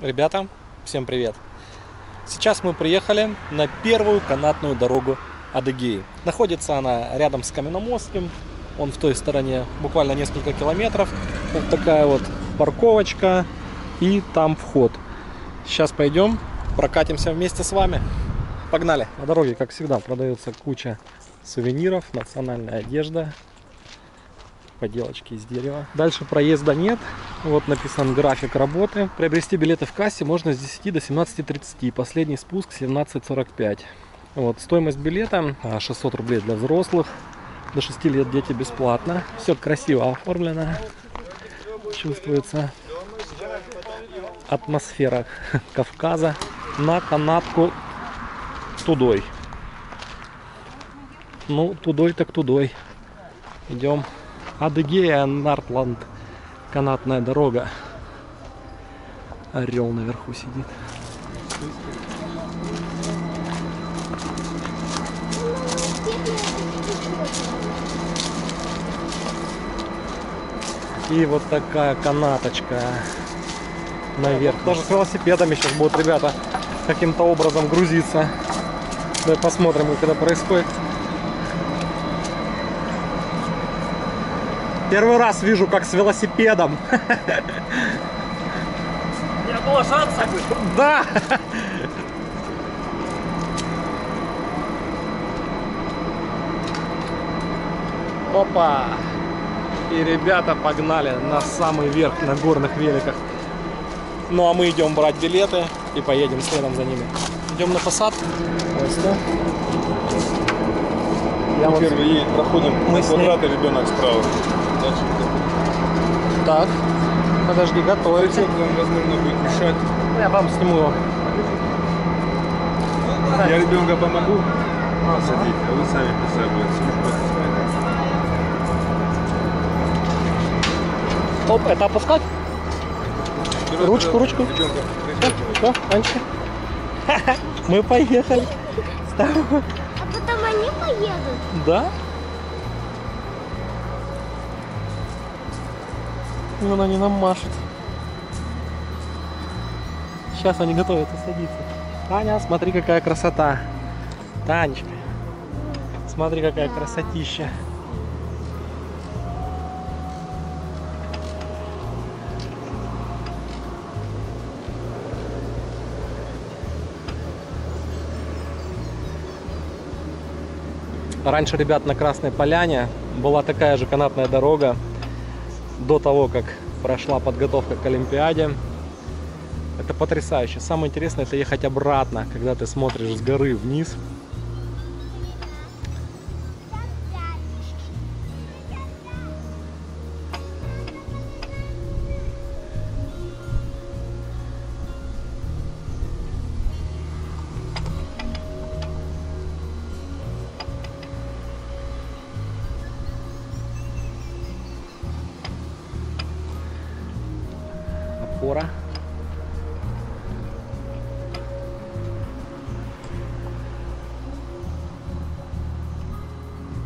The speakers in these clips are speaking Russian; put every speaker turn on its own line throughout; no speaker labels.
Ребята, всем привет! Сейчас мы приехали на первую канатную дорогу Адыгеи. Находится она рядом с Каменномостским, он в той стороне, буквально несколько километров. Вот такая вот парковочка и там вход. Сейчас пойдем, прокатимся вместе с вами. Погнали! На дороге, как всегда, продается куча сувениров, национальная одежда, поделочки из дерева. Дальше проезда нет. Вот написан график работы. Приобрести билеты в кассе можно с 10 до 17.30. Последний спуск 17.45. Вот, стоимость билета 600 а, рублей для взрослых. До 6 лет дети бесплатно. Все красиво оформлено. Чувствуется атмосфера Кавказа на канатку тудой. Ну, тудой так тудой. Идем Адыгея, Нартланд, канатная дорога. Орел наверху сидит. И вот такая канаточка наверх. Даже с велосипедами сейчас будут ребята каким-то образом грузиться. Давай посмотрим, как это происходит. Первый раз вижу, как с велосипедом.
Не было шанса бы.
Да. Опа! И ребята погнали на самый верх на горных великах. Ну а мы идем брать билеты и поедем следом за ними. Идем на фасад.
Я вот... Первый едет, проходим мы квадрат, и ребенок справа. Дальше.
Так, подожди, готовится.
вам, возможно, будет мешать.
Я вам сниму его.
Я ребенка помогу посадить, а вы сами присаживайтесь.
Оп, это опускать? Ручку, ручку. Все, Анечка. Мы поехали.
Ставим они поедут?
Да. Вон они нам машут. Сейчас они готовятся садиться. Таня, смотри, какая красота. Танечка, смотри, какая красотища. Раньше, ребят, на Красной Поляне была такая же канатная дорога до того, как прошла подготовка к Олимпиаде. Это потрясающе. Самое интересное это ехать обратно, когда ты смотришь с горы вниз. Опора.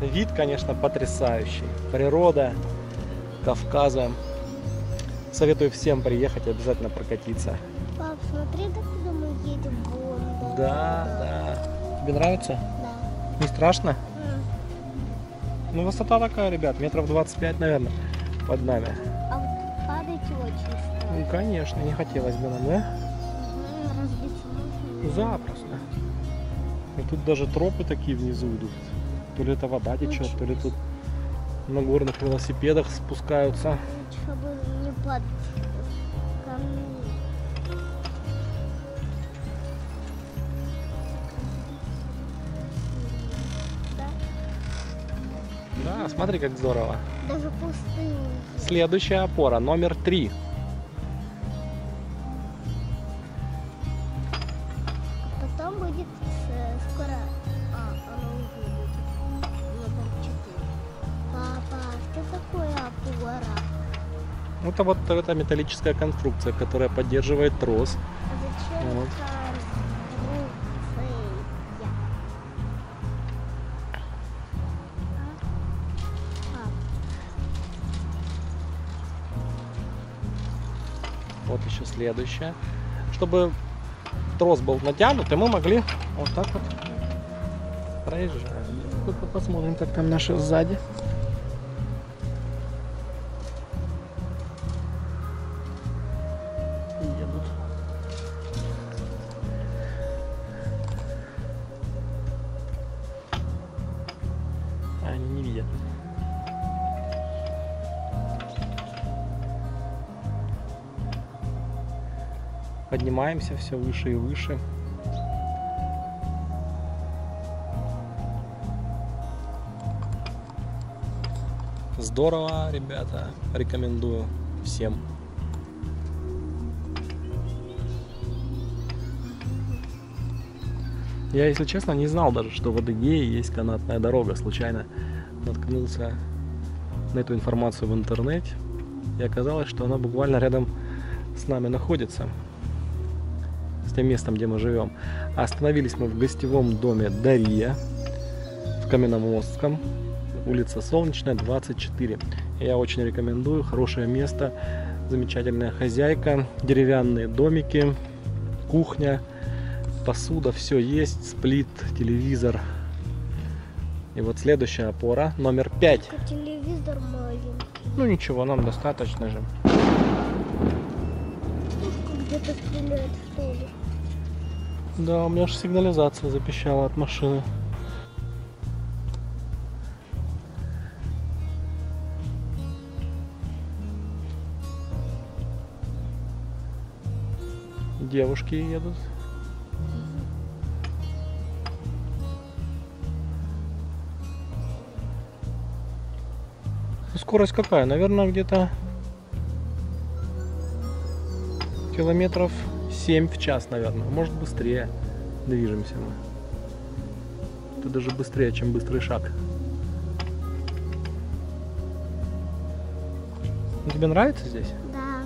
Вид, конечно, потрясающий. Природа Кавказа. Советую всем приехать, обязательно прокатиться.
Пап, смотри, куда мы едем. Вон,
да, да. Тебе нравится?
Да.
Не страшно?
Mm.
Ну, высота такая, ребят, метров 25, наверное, под нами.
А вот падать очень
ну, конечно, не хотелось бы нам, да? Запросто. И тут даже тропы такие внизу идут. То ли это вода течет, то ли тут на горных велосипедах спускаются.
Чтобы не падать
Да, смотри, как здорово.
Даже пустынь.
Следующая опора, номер три. Это вот эта металлическая конструкция, которая поддерживает трос.
А вот.
Вот еще следующая. чтобы трос был натянут, и мы могли вот так вот проезжать. Посмотрим, как там наши сзади. Поднимаемся все выше и выше. Здорово, ребята. Рекомендую всем. Я, если честно, не знал даже, что в Адыгее есть канатная дорога. Случайно наткнулся на эту информацию в интернете. И оказалось, что она буквально рядом с нами находится. С тем местом, где мы живем. Остановились мы в гостевом доме Дария в Каменномостском. Улица Солнечная, 24. Я очень рекомендую. Хорошее место. Замечательная хозяйка. Деревянные домики. Кухня. Посуда. Все есть. Сплит, телевизор. И вот следующая опора. Номер 5.
Только телевизор маленький.
Ну ничего, нам достаточно же.
Где-то стреляет, что ли?
Да, у меня же сигнализация запищала от машины. Девушки едут. Ну, Скорость какая? Наверное, где-то километров 7 в час, наверное. Может быстрее движемся мы. Это даже быстрее, чем быстрый шаг. Ну, Тебе нравится здесь?
Да.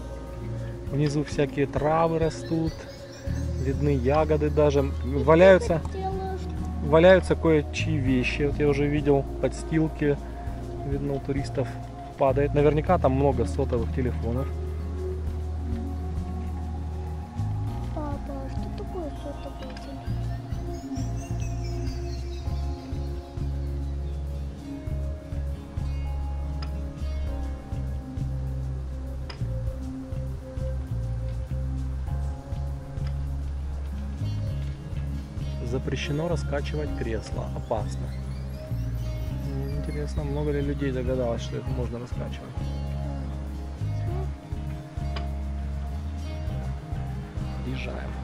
Внизу всякие травы растут, видны ягоды даже. Валяются, валяются кое-чьи вещи. Вот я уже видел подстилки, видно у туристов падает. Наверняка там много сотовых телефонов. Запрещено раскачивать кресло. Опасно. Интересно, много ли людей догадалось, что это можно раскачивать? Езжаем.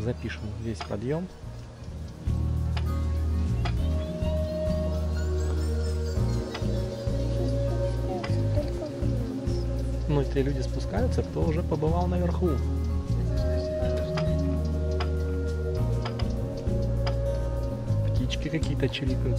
Запишем весь подъем. Ну, те люди спускаются, кто уже побывал наверху. Птички какие-то чирикают?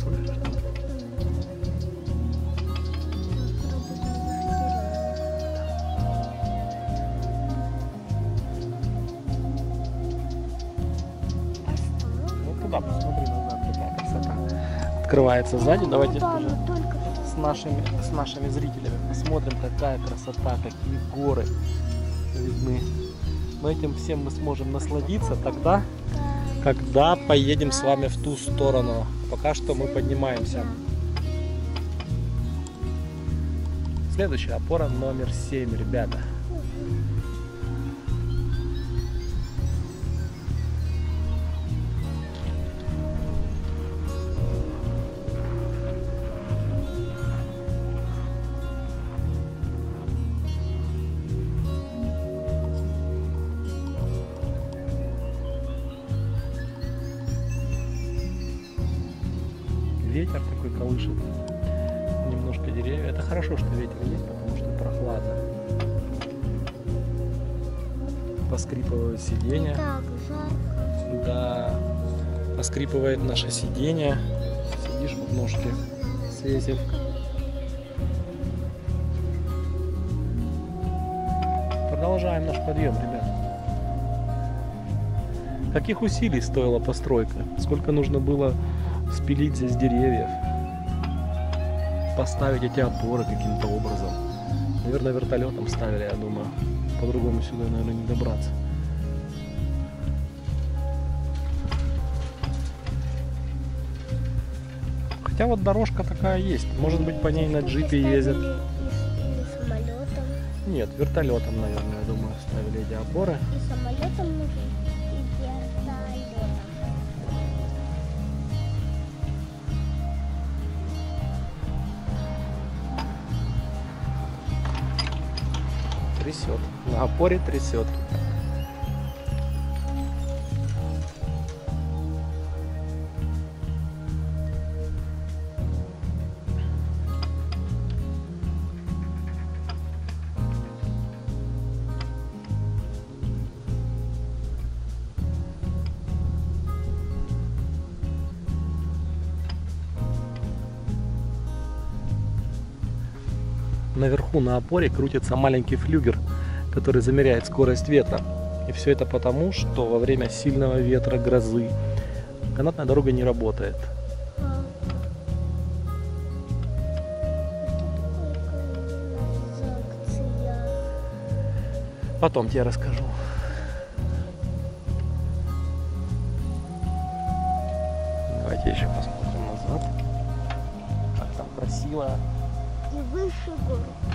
Открывается сзади, давайте
Да,
тоже
но только
с нашими, с нашими зрителями посмотрим, какая красота, какие горы видны. Но этим всем мы сможем насладиться тогда, когда поедем с вами в ту сторону. Пока что мы поднимаемся. Следующая опора номер 7, ребята. Немножко деревья. Это хорошо, что ветер есть, потому что прохладно. Поскрипывают сиденья.
так жарко.
Да, поскрипывает наше сиденье. Видишь, вот ножки светит. Продолжаем наш подъем, ребят. Каких усилий стоила постройка? Сколько нужно было спилить здесь деревьев? Поставить эти опоры каким-то образом. Наверное, вертолетом ставили, я думаю. По-другому сюда, наверное, не добраться. Хотя вот дорожка такая есть. Может быть, по ней на джипе ездят.
Или, или самолетом.
Нет, вертолетом, наверное, я думаю, ставили эти опоры.
И самолетом, и
Трясет. На опоре трясет. На опоре крутится маленький флюгер, который замеряет скорость ветра. И все это потому, что во время сильного ветра, грозы, канатная дорога не работает. Потом тебе расскажу. Давайте еще посмотрим назад. Как там красиво.
И выше горы.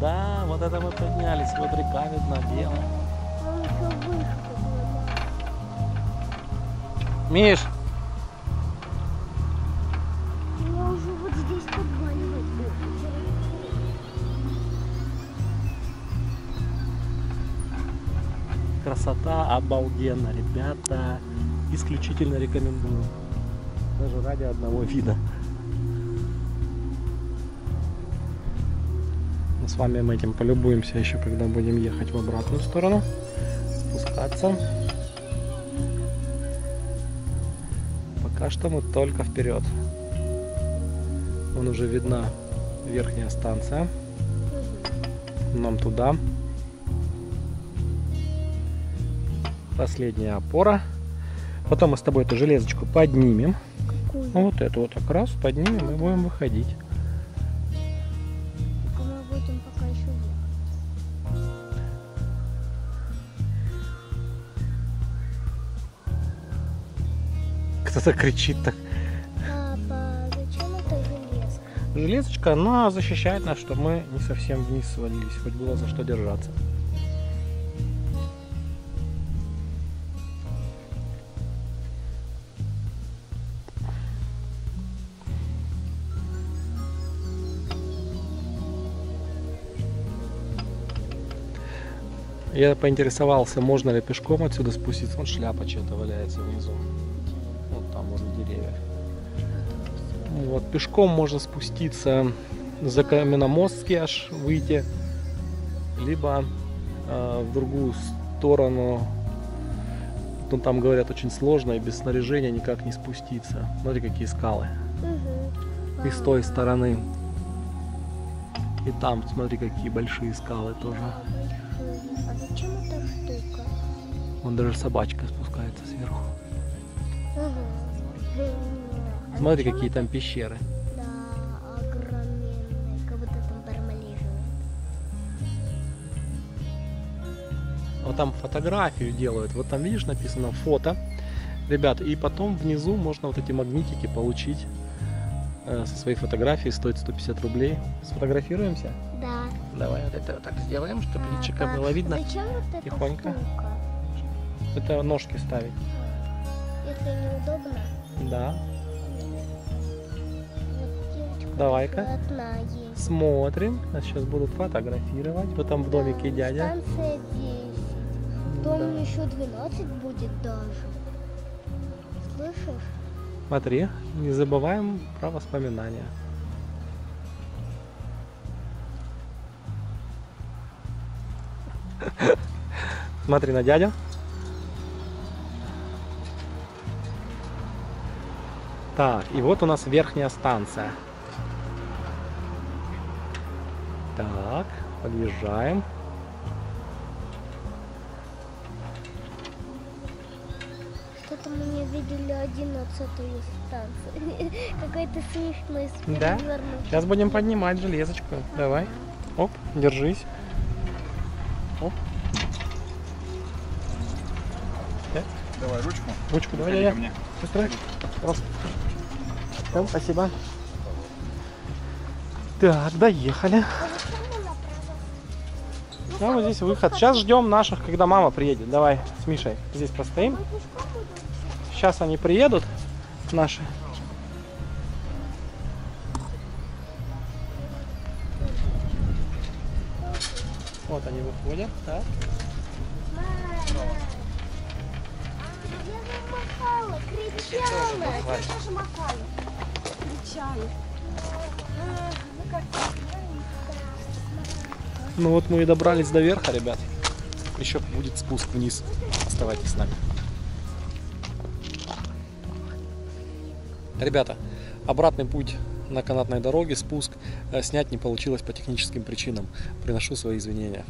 Да, вот это мы поднялись. Вот река видна, белая. Миш,
Меня уже вот здесь подваливает.
красота обалденно, ребята. Исключительно рекомендую. Даже ради одного вида. С вами мы этим полюбуемся еще, когда будем ехать в обратную сторону. Спускаться. Пока что мы только вперед. Вон уже видна верхняя станция. Нам туда. Последняя опора. Потом мы с тобой эту железочку поднимем.
Какую?
Вот эту вот как раз поднимем и будем выходить. Кто-то кричит так.
Папа, зачем это железка?
Железочка, она защищает нас, чтобы мы не совсем вниз свалились. Хоть было за что держаться. Я поинтересовался, можно ли пешком отсюда спуститься. Вон шляпа что-то валяется внизу. Возле деревьев. Ну Вот, пешком можно спуститься за Каменномостский аж выйти, либо э, в другую сторону. Ну, там говорят очень сложно и без снаряжения никак не спуститься. Смотри, какие скалы.
Угу.
И с той стороны. И там, смотри, какие большие скалы тоже.
А зачем эта штука?
Вон даже собачка спускается сверху.
Угу.
Смотри, какие там пещеры.
Да, огроменные, как будто там пармалиживают.
Вот там фотографию делают. Вот там, видишь, написано фото. Ребят, и потом внизу можно вот эти магнитики получить э, со своей фотографией. Стоит 150 рублей. Сфотографируемся?
Да.
Давай вот это вот так сделаем, чтобы
Папа,
личико было видно.
Зачем вот эта
Тихонько.
штука?
Это ножки ставить.
Если неудобно,
Да.
вот
Давай-ка. Смотрим. Нас сейчас будут фотографировать. Вот там в домике дядя.
Станция 10. Доме еще 12 будет даже. Слышишь?
Смотри, не забываем про воспоминания. Смотри на дядю. Так, и вот у нас верхняя станция. Так, подъезжаем.
Что-то мы не видели одиннадцатую станцию. Какой-то смешной
Да? Сейчас будем поднимать железочку. Давай. Оп, держись. Оп.
Давай ручку.
Ручку давай, я.
ко мне.
Там, спасибо. Так, доехали. А вот здесь выход. Сейчас ждем наших, когда мама приедет. Давай с Мишей здесь постоим. Сейчас они приедут, наши. Вот они выходят, так.
Я замахала, кричала.
Давай.
Я тоже махала. Как
Ну вот мы и добрались до верха, ребят. Еще будет спуск вниз. Оставайтесь с нами. Ребята, обратный путь на канатной дороге, спуск, э, снять не получилось по техническим причинам. Приношу свои извинения.